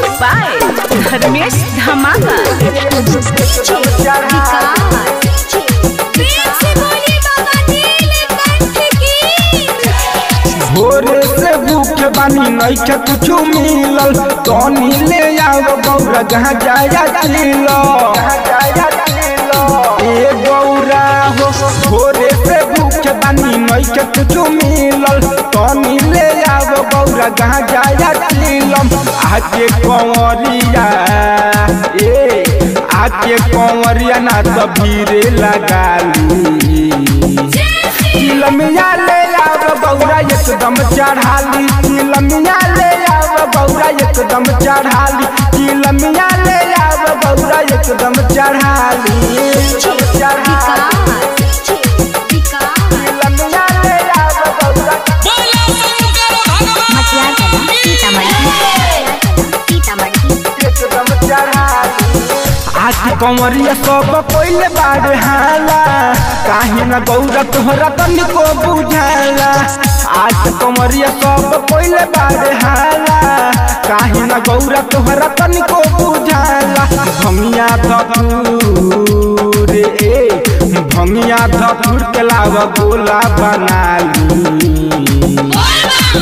Bye Dharmesh धमाका, भोरे से भूखे बानी नइखे कुछु मिलल। तो मिले आओ गौरा जहाँ जाया चिलो बानी नइखे मिलल तनी ले आव गौरा जहाँ जाया चिलम आके कंवरिया, ए आके कंवरिया ना तो भीरे लगाली। चिलमिया ले आव बौरा एकदम चढ़ाली। चिलमिया ले आव बौरा एकदम चढ़ाली। चिलमिया ले आव बौरा एकदम चढ़ाली। चिलमिया आज कंवरिया सब कोइले बाड़ हाला। काहे न गौरा तोहरा तनिको बुझाला। आज कंवरिया सब कोइले बाड़ हाला। काहे न गौरा तोहरा तनिको बुझाला। भमिया धतूर ए, भमिया धतूर के लावा गोला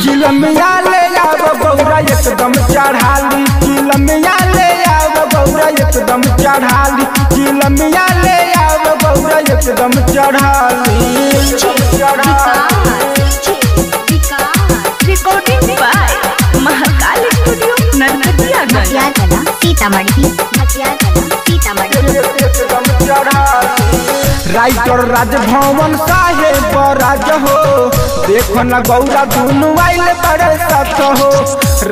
चिलमिया ले आव चिलमिया ले आव एकदम चढ़ाली। सीतामढ़ी राइटर राजभवन साहेब राज हो। देखो न गौरा दुनु आइल बड़े हो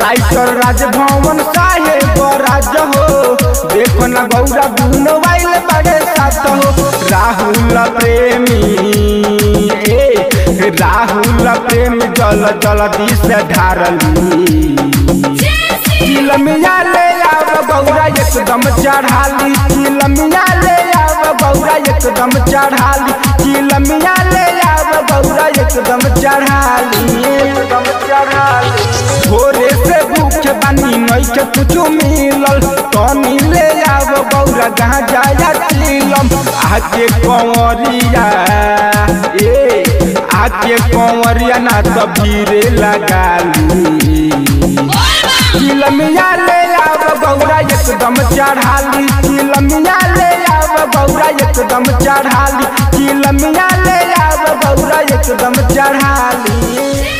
राइटर राजभवन साहेब राज हो। देखो न गौरा दुनु आइल बड़े सत हो। राहुल प्रेमी, ए, राहुल प्रेमी, जल जल्दी से ढारली। चिलमिया ले आव, गौरा एकदम चढ़ाली। चिलमिया ले आव, गौरा एकदम चढ़ाली। चिलमिया ले एकदम चढ़ाली। चढ़ाली भोरे से भूखे नइखे कुछु मिलल। तनी ले आव गौरा जहाँ जाया चिलम आके कंवरिया आके कंवरिया ना तो भीरे लगाली। चिलमिया ले आव एकदम चढ़ाली। चिलमिया ले एकदम चढ़ाली। चिलमिया ले आव गौरा एकदम चढ़ाली।